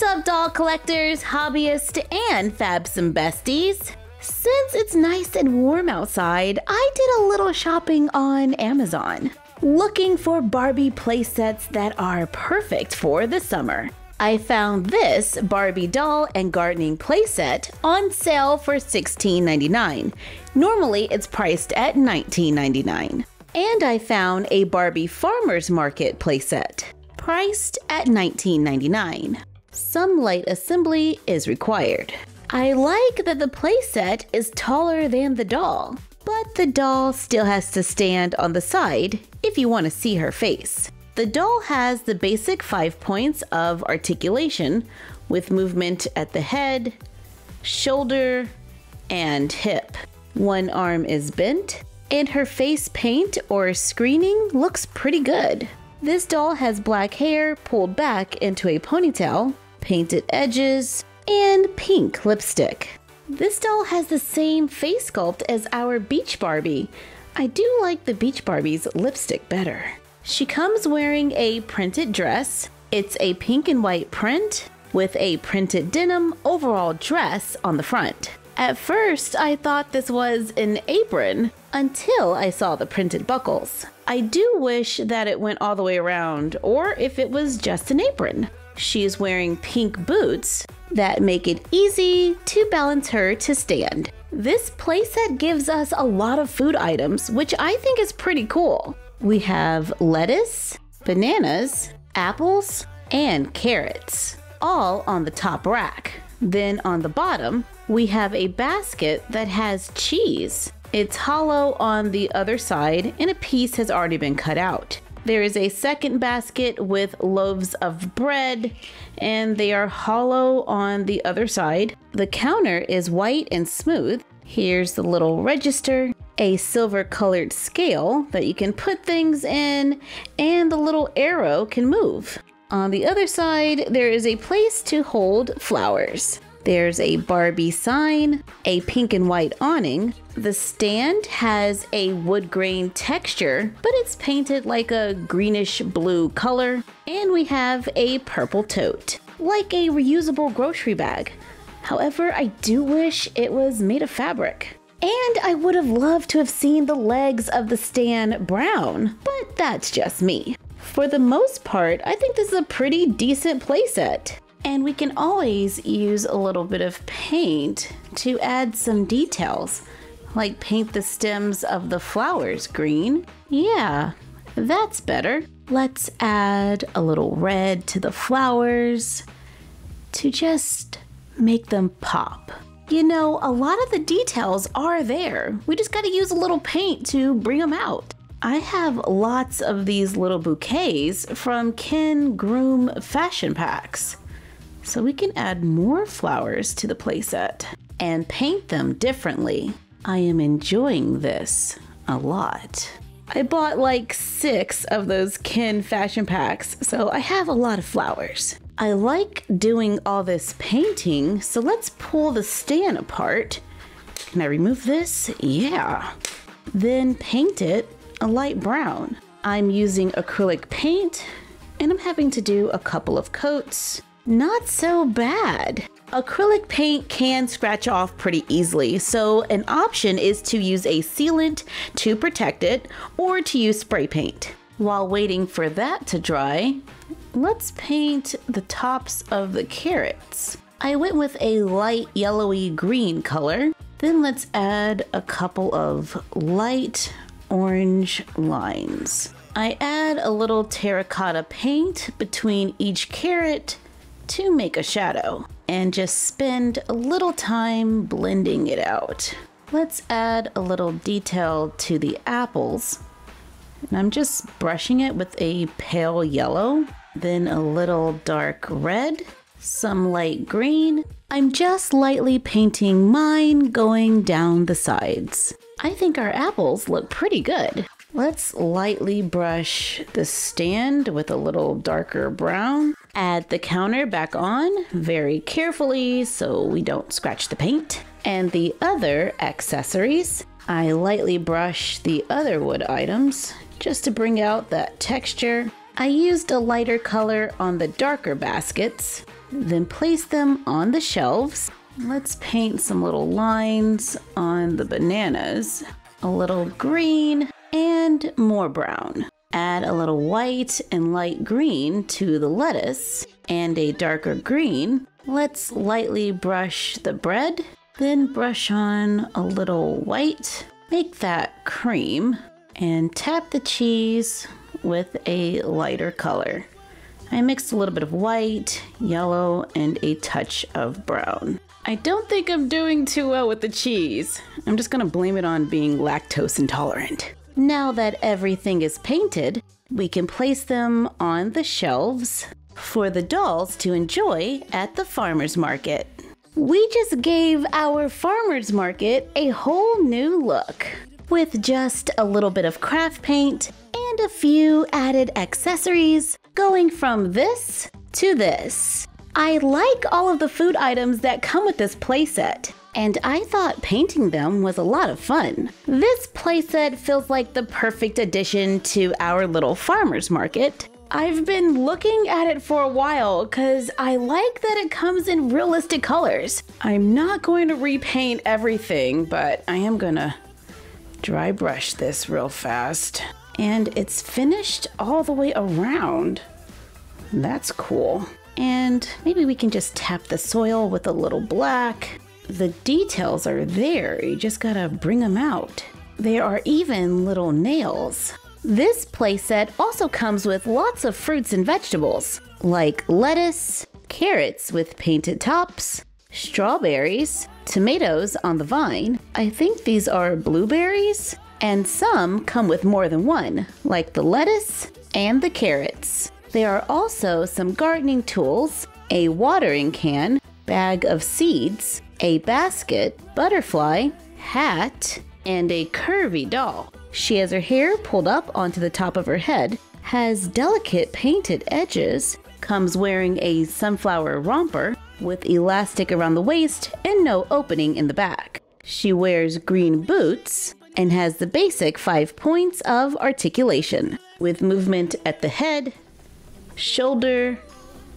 What's up, doll collectors, hobbyists, and fabsome besties? Since it's nice and warm outside, I did a little shopping on Amazon, looking for Barbie playsets that are perfect for the summer. I found this Barbie doll and gardening playset on sale for $16.99. Normally, it's priced at $19.99. And I found a Barbie Farmer's Market playset, priced at $19.99. Some light assembly is required. I like that the playset is taller than the doll, but the doll still has to stand on the side if you want to see her face. The doll has the basic five points of articulation with movement at the head, shoulder, and hip. One arm is bent, and her face paint or screening looks pretty good. This doll has black hair pulled back into a ponytail, painted edges, and pink lipstick. This doll has the same face sculpt as our Beach Barbie. I do like the Beach Barbie's lipstick better. She comes wearing a printed dress. It's a pink and white print with a printed denim overall dress on the front. At first, I thought this was an apron until I saw the printed buckles. I do wish that it went all the way around, or if it was just an apron. She is wearing pink boots that make it easy to balance her to stand. This playset gives us a lot of food items, which I think is pretty cool. We have lettuce, bananas, apples, and carrots, all on the top rack. Then on the bottom, we have a basket that has cheese. It's hollow on the other side, and a piece has already been cut out. There is a second basket with loaves of bread, and they are hollow on the other side. The counter is white and smooth. Here's the little register, a silver colored scale that you can put things in, and the little arrow can move. On the other side, there is a place to hold flowers. There's a Barbie sign, a pink and white awning. The stand has a wood grain texture, but it's painted like a greenish blue color. And we have a purple tote, like a reusable grocery bag. However, I do wish it was made of fabric. And I would have loved to have seen the legs of the stand brown, but that's just me. For the most part, I think this is a pretty decent playset. And we can always use a little bit of paint to add some details, like paint the stems of the flowers green. Yeah, that's better. Let's add a little red to the flowers to just make them pop. You know, a lot of the details are there. We just gotta use a little paint to bring them out. I have lots of these little bouquets from Ken Groom fashion packs. So we can add more flowers to the playset and paint them differently. I am enjoying this a lot. I bought like six of those Ken fashion packs, so I have a lot of flowers. I like doing all this painting, so let's pull the stand apart. Can I remove this? Yeah. Then paint it a light brown. I'm using acrylic paint and I'm having to do a couple of coats. Not so bad. Acrylic paint can scratch off pretty easily, so an option is to use a sealant to protect it or to use spray paint. While waiting for that to dry, let's paint the tops of the carrots. I went with a light yellowy green color. Then let's add a couple of light orange lines. I add a little terracotta paint between each carrot to make a shadow and just spend a little time blending it out. Let's add a little detail to the apples. And I'm just brushing it with a pale yellow, then a little dark red, some light green. I'm just lightly painting mine going down the sides. I think our apples look pretty good. Let's lightly brush the stand with a little darker brown. Add the counter back on very carefully so we don't scratch the paint. And the other accessories, I lightly brush the other wood items just to bring out that texture. I used a lighter color on the darker baskets then place them on the shelves. Let's paint some little lines on the bananas, a little green, and more brown. Add a little white and light green to the lettuce and a darker green. Let's lightly brush the bread, then brush on a little white. Make that cream and tap the cheese with a lighter color. I mixed a little bit of white, yellow, and a touch of brown. I don't think I'm doing too well with the cheese. I'm just gonna blame it on being lactose intolerant. Now that everything is painted, we can place them on the shelves for the dolls to enjoy at the farmer's market. We just gave our farmer's market a whole new look with just a little bit of craft paint and a few added accessories going from this to this. I like all of the food items that come with this playset, and I thought painting them was a lot of fun. This playset feels like the perfect addition to our little farmer's market. I've been looking at it for a while because I like that it comes in realistic colors. I'm not going to repaint everything, but I am gonna dry brush this real fast. And it's finished all the way around. That's cool. And maybe we can just tap the soil with a little black. The details are there, you just gotta bring them out. There are even little nails. This playset also comes with lots of fruits and vegetables, like lettuce, carrots with painted tops, strawberries, tomatoes on the vine. I think these are blueberries, and some come with more than one, like the lettuce and the carrots. There are also some gardening tools, a watering can, bag of seeds, a basket, butterfly, hat, and a curvy doll. She has her hair pulled up onto the top of her head, has delicate painted edges, comes wearing a sunflower romper with elastic around the waist and no opening in the back. She wears green boots and has the basic five points of articulation with movement at the head, shoulder,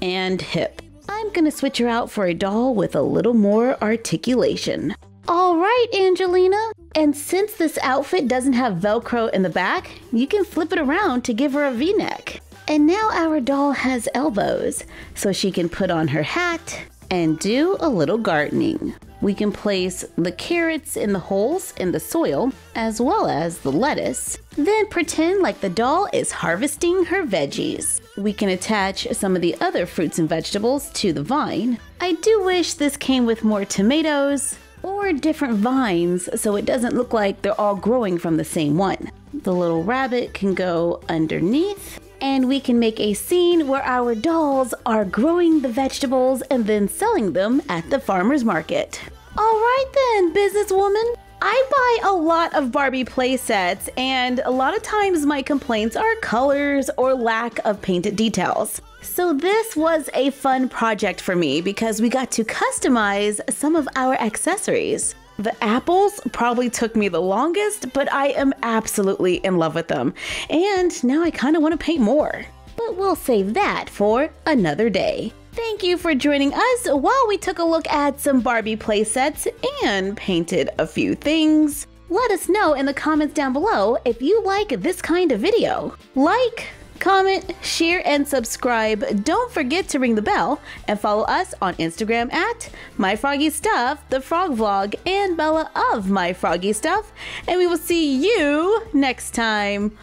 and hip. I'm gonna switch her out for a doll with a little more articulation. All right, Angelina. And since this outfit doesn't have Velcro in the back, you can flip it around to give her a v-neck. And now our doll has elbows, so she can put on her hat and do a little gardening. We can place the carrots in the holes in the soil, as well as the lettuce, then pretend like the doll is harvesting her veggies. We can attach some of the other fruits and vegetables to the vine. I do wish this came with more tomatoes or different vines so it doesn't look like they're all growing from the same one. The little rabbit can go underneath and we can make a scene where our dolls are growing the vegetables and then selling them at the farmer's market. All right then, businesswoman. I buy a lot of Barbie playsets, and a lot of times my complaints are colors or lack of painted details. So, this was a fun project for me because we got to customize some of our accessories. The apples probably took me the longest, but I am absolutely in love with them. And now I kind of want to paint more. But we'll save that for another day. Thank you for joining us while we took a look at some Barbie playsets and painted a few things. Let us know in the comments down below if you like this kind of video. Like, comment, share, and subscribe. Don't forget to ring the bell and follow us on Instagram at My Froggy Stuff, The Frog Vlog, and Bella of My Froggy Stuff. And we will see you next time.